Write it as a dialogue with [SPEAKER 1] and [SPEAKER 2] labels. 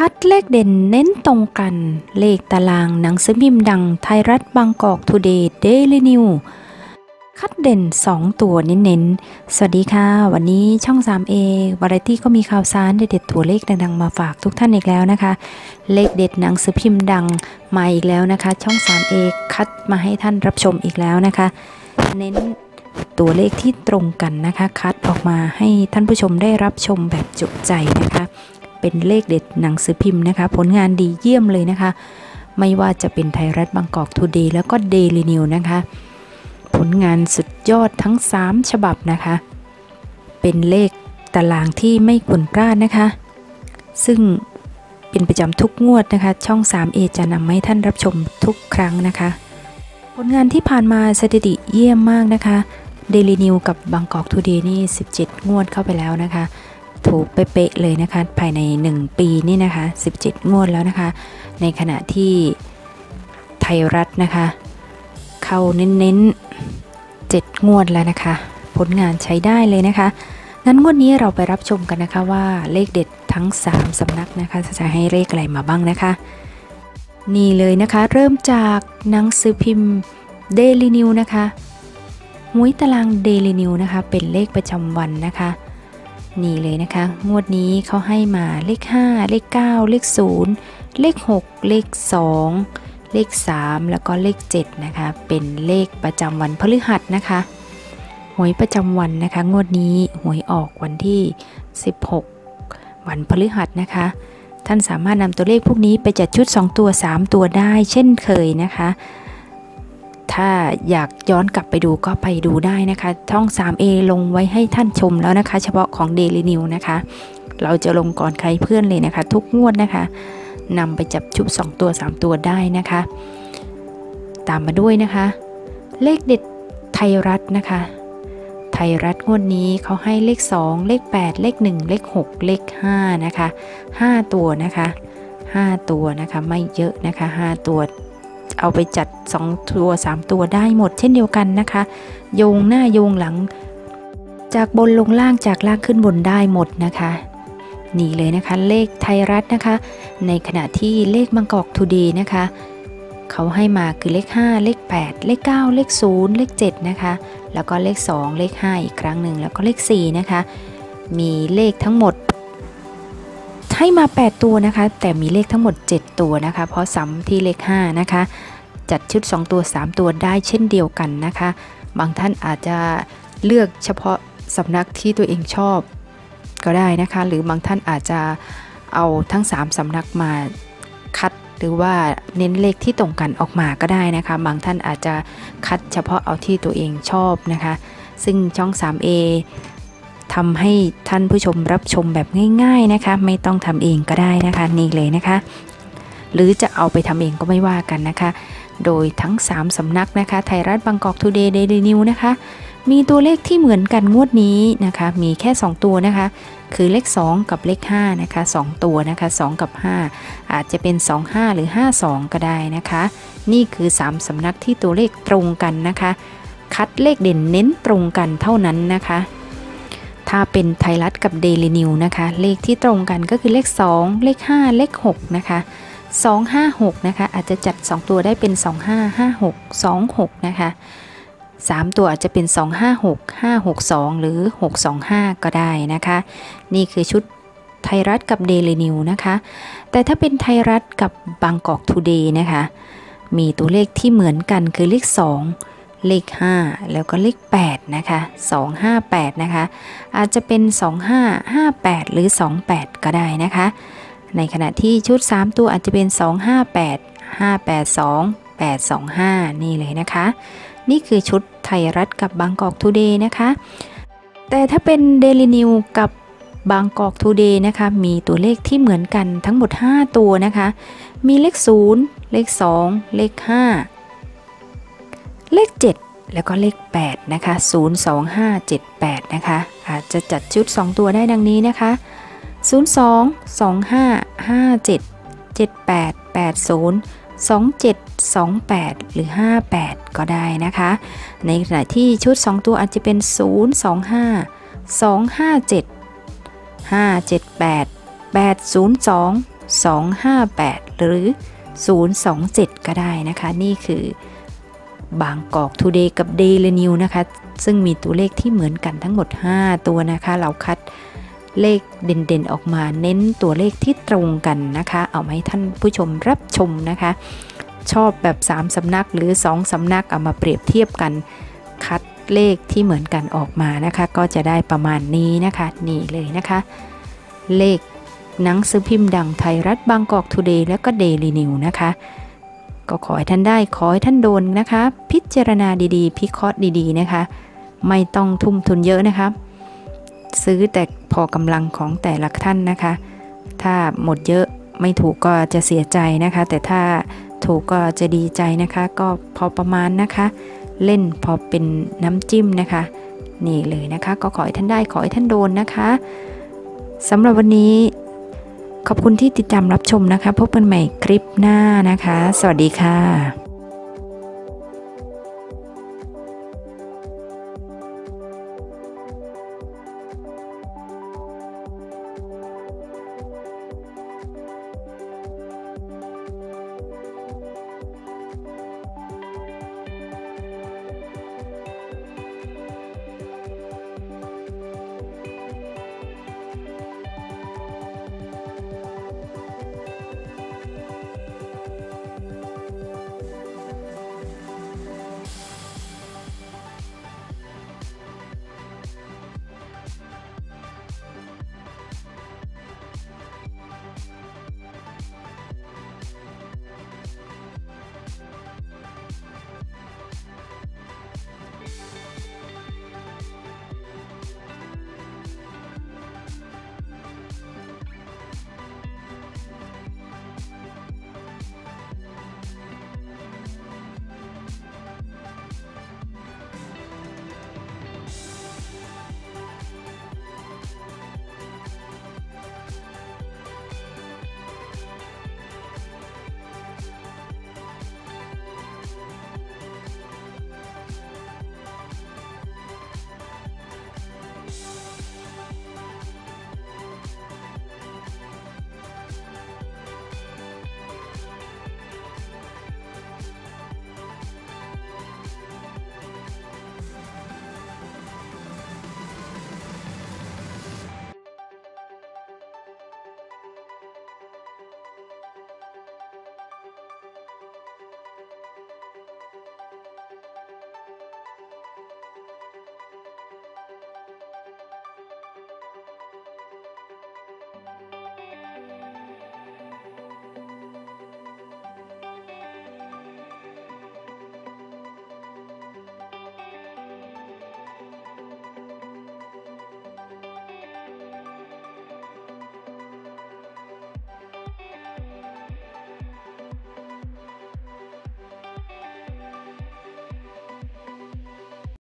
[SPEAKER 1] คัดเลขเด่นเน้นตรงกัน เลขตารางหนังสือพิมพ์ดังไทยรัฐบางกอกทูเดย์เดลินิวส์คัดเด่น 2 ตัวเน้นๆ สวัสดีค่ะ วันนี้ช่อง 3A วาไรตี้ก็มีข่าวสารเด็ดๆตัวเลขดังๆ มาฝากทุกท่านอีกแล้วนะคะ เลขเด็ดหนังสือพิมพ์ดังมาอีกแล้วนะคะ ช่อง 3A คัดมาให้ท่านรับชมอีกแล้วนะคะ เน้นตัวเลขที่ตรงกันนะคะ คัดออกมาให้ท่านผู้ชมได้รับชมแบบจุใจนะคะ เป็นเลขเด็ดหนังสือพิมพ์นะคะ ผลงานดีเยี่ยมเลยนะคะ ไม่ว่าจะเป็นไทยรัฐบางกอกทูเดย์แล้วก็เดลินิวนะคะ ผลงานสุดยอดทั้ง 3 ฉบับนะคะ เป็นเลขตารางที่ไม่ควรพลาดนะคะ ซึ่งเป็นประจำทุกงวดนะคะ ช่อง 3A จะนำให้ท่านรับชมทุกครั้งนะคะ ผลงานที่ผ่านมาสถิติเยี่ยมมากนะคะเดลินิวกับบางกอกทูเดย์นี่ 17 งวดเข้าไปแล้วนะคะ ถูกเป๊ะๆเลยนะคะ ภายใน 1 ปีนี่นะคะ 17 งวดแล้วนะคะ ในขณะที่ไทยรัฐนะคะ เข้าเน้นๆ 7 งวดแล้วนะคะ ผลงานใช้ได้เลยนะคะงั้นงวดนี้เราไปรับชมกันนะคะว่าเลขเด็ดทั้ง 3 สำนักนะคะ จะให้เลขอะไรมาบ้างนะคะ นี่เลยนะคะเริ่มจากหนังสือพิมพ์เดลินิวนะคะหวยตารางเดลินิวนะคะ เป็นเลขประจำวันนะคะ นี่เลยนะคะ งวดนี้เขาให้มาเลข 5 เลข 9 เลข 0 เลข 6 เลข 2 เลข 3 แล้วก็เลข 7 นะคะ เป็นเลขประจำวันพฤหัสนะคะหวยประจำวันนะคะ งวดนี้หวยออกวันที่ 16 วันพฤหัสนะคะ ท่านสามารถนำตัวเลขพวกนี้ไปจัดชุด 2 ตัว 3 ตัวได้ เช่นเคยนะคะ ถ้าอยากย้อนกลับไปดูก็ไปดูได้นะคะช่อง 3A ลงไว้ให้ท่านชมแล้วนะคะ เฉพาะของ Daily New นะคะ เราจะลงก่อนใครเพื่อนเลยนะคะ ทุกงวดนะคะนำไปจับชุบ 2 ตัว 3 ตัวได้นะคะ ตามมาด้วยนะคะ เลขเด็ดไทยรัฐนะคะ ไทยรัฐงวดนี้เขาให้เลข 2 เลข 8 เลข 1 เลข 6 เลข 5 นะคะ 5 ตัวนะคะ 5 ตัวนะคะไม่เยอะนะคะ 5 ตัว เอาไปจัด 2 ตัว 3 ตัวได้หมดเช่นเดียวกันนะคะ โยงหน้าโยงหลัง จากบนลงล่างจากล่างขึ้นบนได้หมดนะคะนี่เลยนะคะเลขไทยรัฐนะคะ ในขณะที่เลขบางกอกทูดีนะคะ เขาให้มาคือเลข 5 เลข 8 เลข 9 เลข 0 เลข 7 นะคะ แล้วก็เลข 2 เลข 5 อีกครั้งหนึ่งแล้วก็เลข 4 นะคะ มีเลขทั้งหมด ให้มา 8 ตัวนะคะ แต่มีเลขทั้งหมด 7 ตัวนะคะ เพราะซ้ำที่เลข 5 นะคะ จัดชุด 2 ตัว 3 ตัวได้เช่นเดียวกันนะคะ บางท่านอาจจะเลือกเฉพาะสำนักที่ตัวเองชอบก็ได้นะคะ หรือบางท่านอาจจะเอาทั้ง 3สำนักมาคัดหรือว่าเน้นเลขที่ตรงกันออกมาก็ได้นะคะ บางท่านอาจจะคัดเฉพาะเอาที่ตัวเองชอบนะคะ ซึ่งช่อง 3A ทำให้ท่านผู้ชมรับชมแบบง่าย ๆนะคะ ไม่ต้องทำเองก็ได้นะคะนี่เลยนะคะ หรือจะเอาไปทำเองก็ไม่ว่ากันนะคะ โดยทั้ง 3 สำนักนะคะ ไทยรัฐบางกอกทูเดย์เดลินิวนะคะ มีตัวเลขที่เหมือนกันงวดนี้นะคะ มีแค่ 2 ตัวนะคะ คือเลข 2 กับเลข5นะคะ 2 ตัวนะคะ 2 กับ 5 อาจจะเป็น 25 หรือ 52 ก็ได้นะคะ นี่คือ 3 สำนักที่ตัวเลขตรงกันนะคะ คัดเลขเด่นเน้นตรงกันเท่านั้นนะคะ ถ้าเป็นไทยรัฐกับเดลินิวนะคะ เลขที่ตรงกันก็คือเลข 2 เลข 5 เลข 6 นะคะ 256 นะคะ อาจจะจัด 2 ตัวได้เป็น 2556 26 นะคะ 3 ตัวอาจจะเป็น 256 562 หรือ 625 ก็ได้นะคะ นี่คือชุดไทยรัฐกับเดลินิวนะคะ แต่ถ้าเป็นไทยรัฐกับบางกอกทูเดย์นะคะ มีตัวเลขที่เหมือนกันคือเลข 2 เลข 5 แล้วก็เลข 8 นะคะ 258 นะคะ อาจจะเป็น 2558 หรือ 28 ก็ได้นะคะ ในขณะที่ชุด 3 ตัวอาจจะเป็น 258 582 825 นี่เลยนะคะ นี่คือชุดไทยรัฐกับบางกอกทูเดย์นะคะ แต่ถ้าเป็นเดลินิวส์กับบางกอกทูเดย์นะคะ มีตัวเลขที่เหมือนกันทั้งหมด 5 ตัวนะคะ มีเลข 0 เลข 2 เลข 5 เลข 7 แล้วก็เลข 8 นะคะ 0 2 5 7 8 นะคะ อาจจะจัดชุด 2 ตัวได้ดังนี้นะคะ 02 25 57 78 80 27 28 หรือ 58 ก็ได้นะคะ ในขณะที่ชุด 2 ตัวอาจจะเป็น 0 25 257 578 802 258 หรือ 027 ก็ได้นะคะ นี่คือ บางกอกทูเดย์กับเดล y New นะคะ ซึ่งมีตัวเลขที่เหมือนกันทั้งหมด 5 ตัวนะคะ เราคัดเลขเด่นๆออกมาเน้นตัวเลขที่ตรงกันนะคะ เอามาให้ท่านผู้ชมรับชมนะคะ ชอบแบบ 3 สำนักหรือ 2 สำนักเอามาเปรียบเทียบกัน คัดเลขที่เหมือนกันออกมานะคะ ก็จะได้ประมาณนี้นะคะ นี่เลยนะคะ เลขหนังสือพิมพ์ดังไทยรัฐบางกอกทูเดย์และก็เดลีนิวนะคะ ก็ขอให้ท่านได้ขอให้ท่านโดนนะคะ พิจารณาดีๆ พิเคราะห์ดีๆนะคะ ไม่ต้องทุ่มทุนเยอะนะคะ ซื้อแต่พอกำลังของแต่ละท่านนะคะ ถ้าหมดเยอะไม่ถูกก็จะเสียใจนะคะ แต่ถ้าถูกก็จะดีใจนะคะ ก็พอประมาณนะคะ เล่นพอเป็นน้ำจิ้มนะคะ นี่เลยนะคะ ก็ขอให้ท่านได้ขอให้ท่านโดนนะคะสำหรับวันนี้ ขอบคุณที่ติดตามรับชมนะคะ พบกันใหม่คลิปหน้านะคะ สวัสดีค่ะ